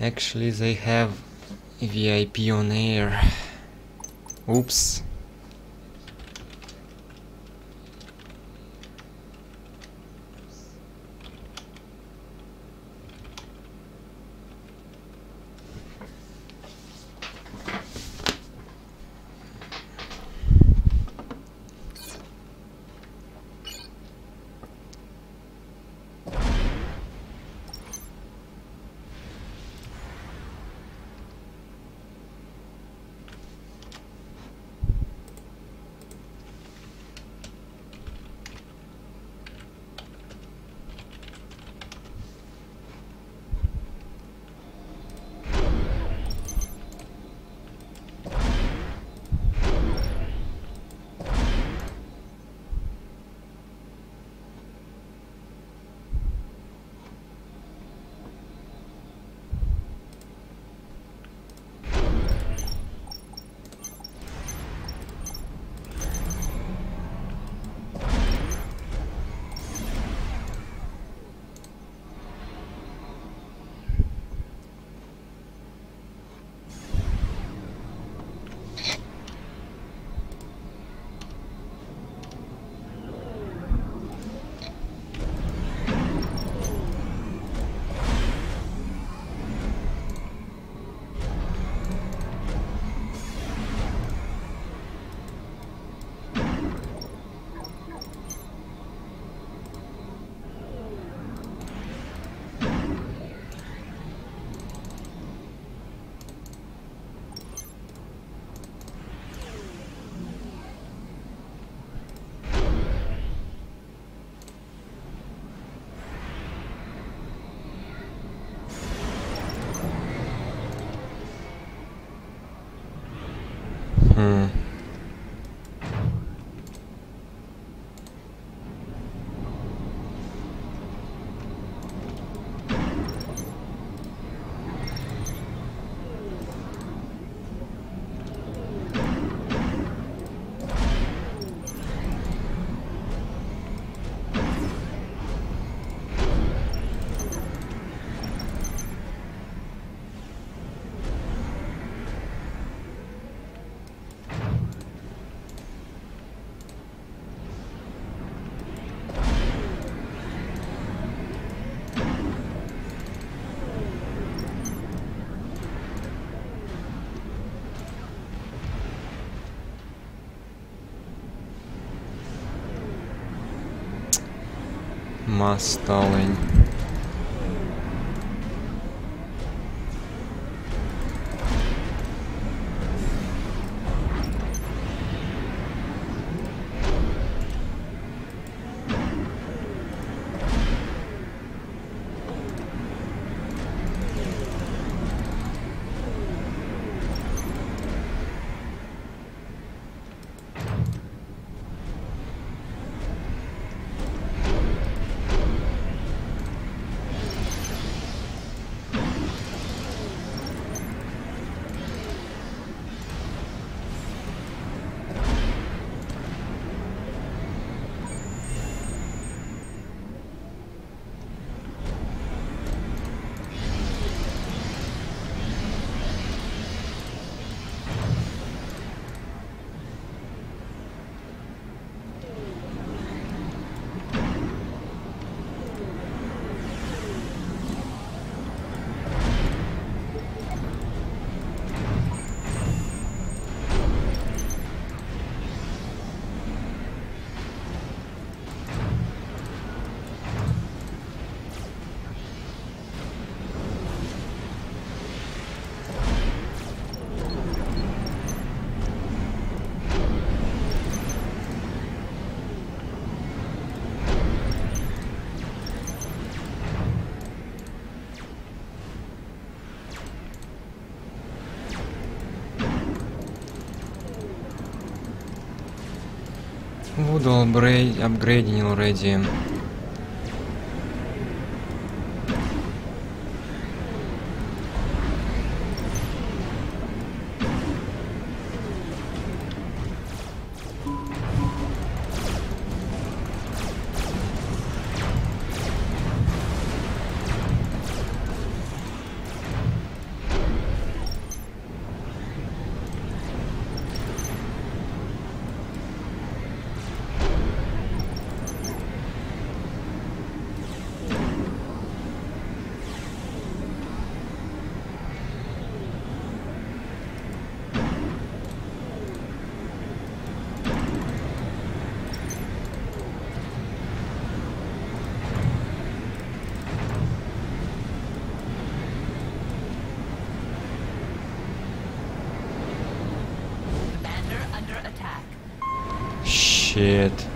Actually, they have VIP on air. Oops. Маста. Wood already upgrading already. Shit.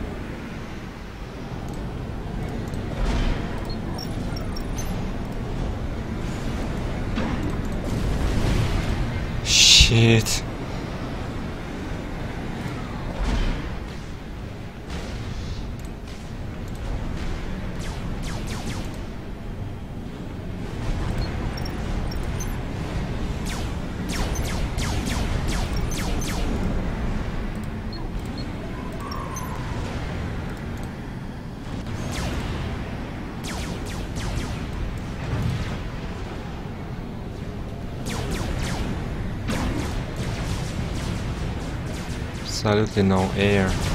Shit. Absolutely no air.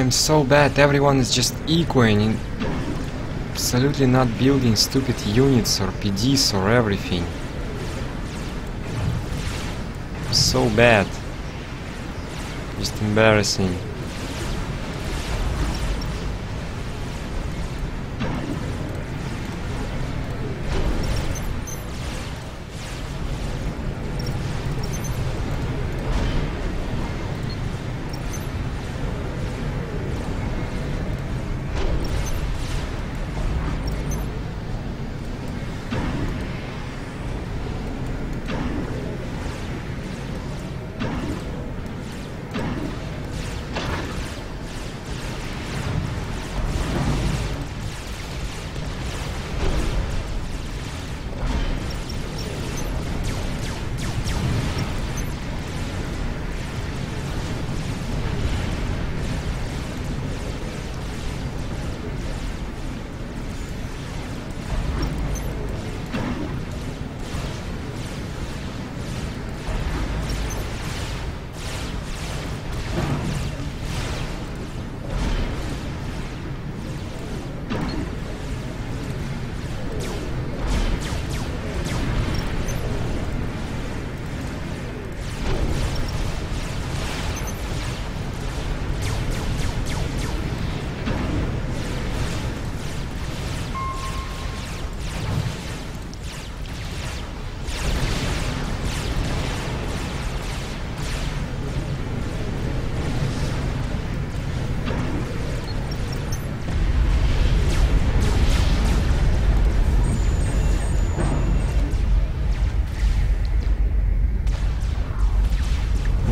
I'm so bad. Everyone is just ecoing in absolutely not building stupid units or PDs or everything. So bad. Just embarrassing.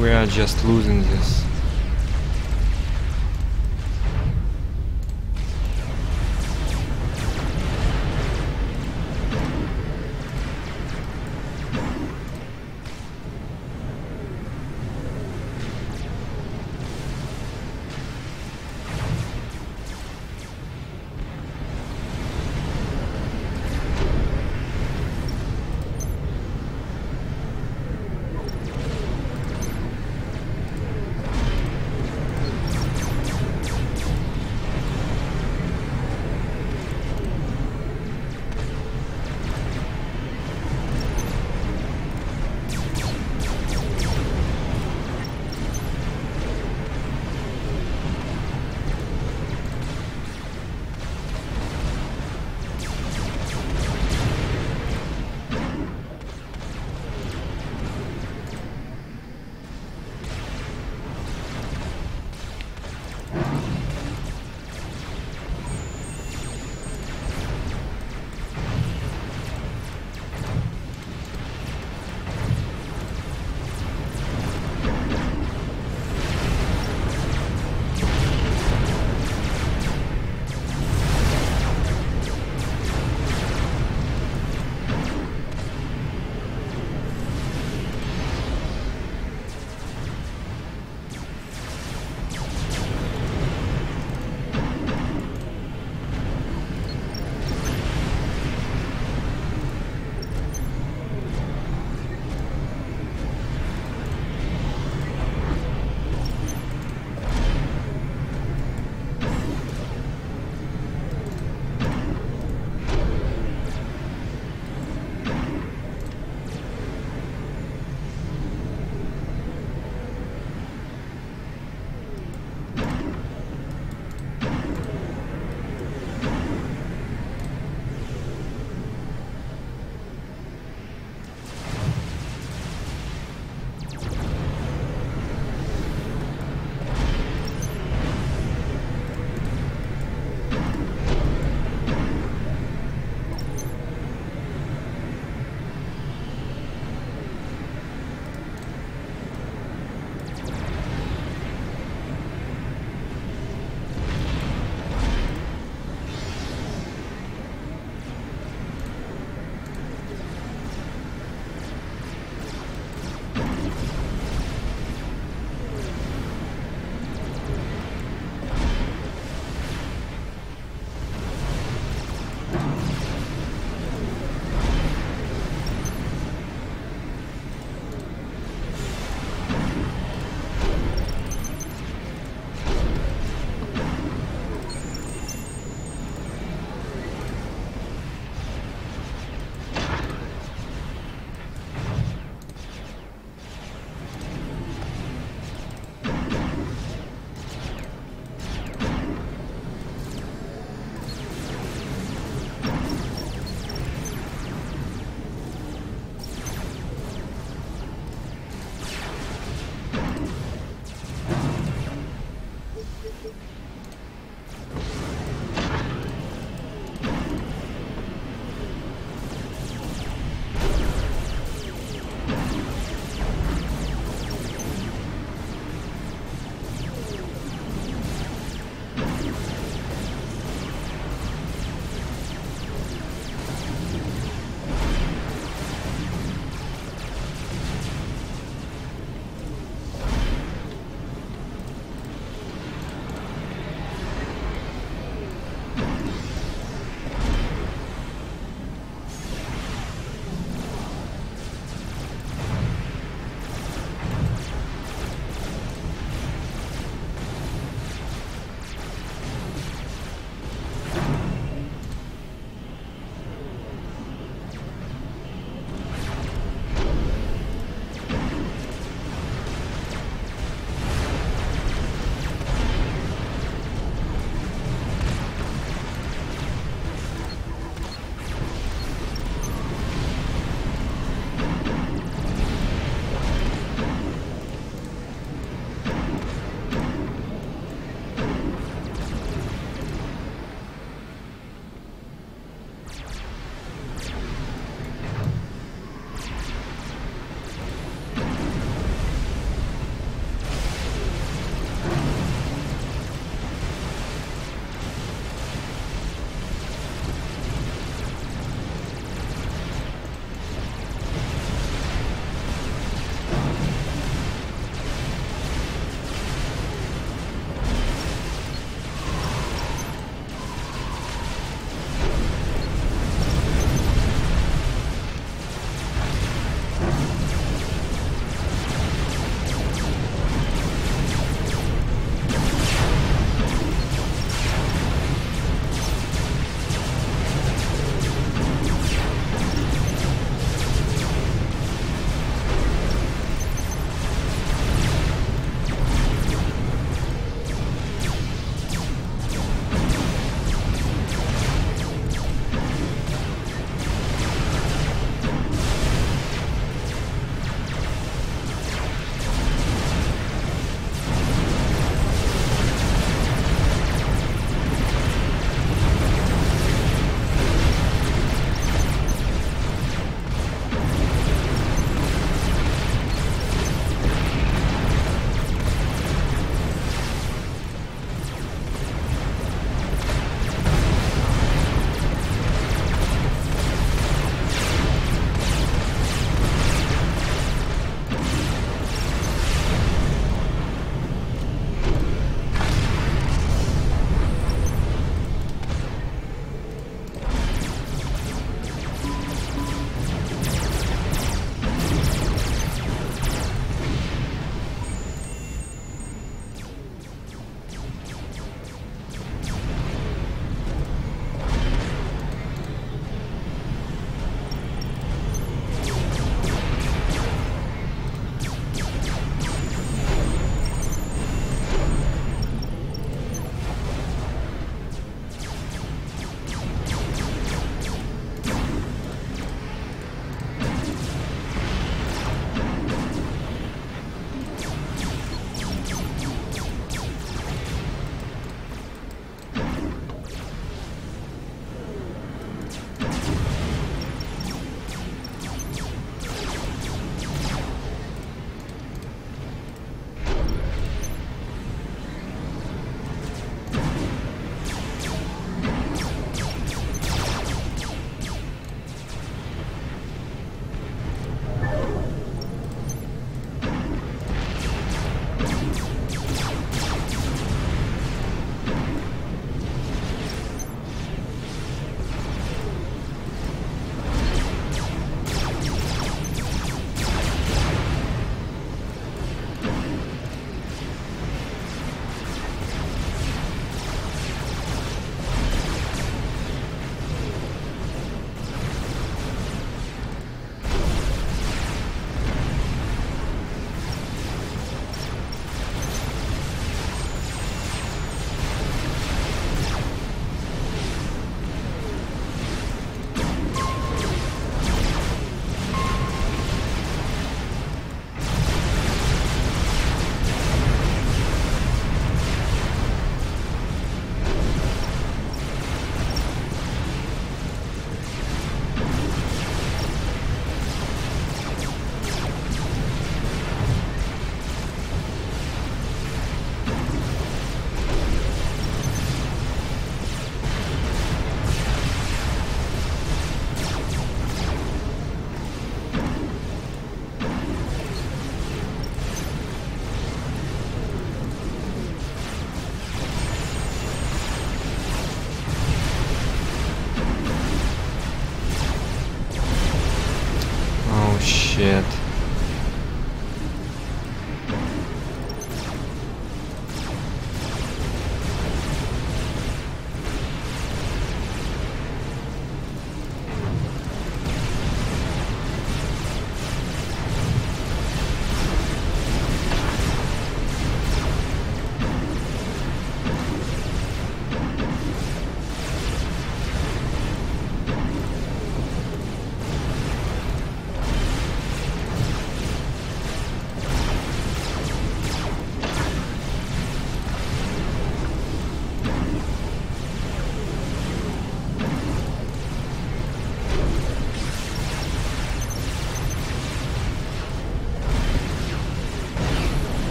We are just losing this.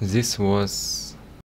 This was